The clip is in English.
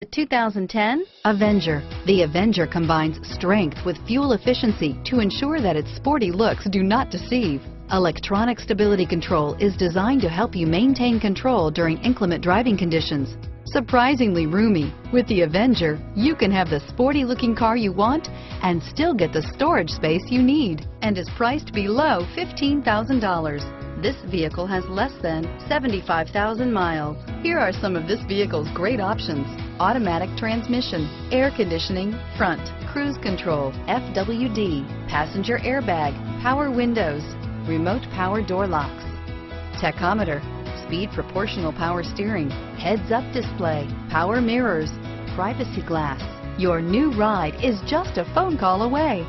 The 2010 Avenger. The Avenger combines strength with fuel efficiency to ensure that its sporty looks do not deceive. Electronic stability control is designed to help you maintain control during inclement driving conditions. Surprisingly roomy, with the Avenger, you can have the sporty looking car you want and still get the storage space you need and is priced below $15,000. This vehicle has less than 75,000 miles. Here are some of this vehicle's great options automatic transmission, air conditioning, front, cruise control, FWD, passenger airbag, power windows, remote power door locks, tachometer, speed proportional power steering, heads-up display, power mirrors, privacy glass. Your new ride is just a phone call away.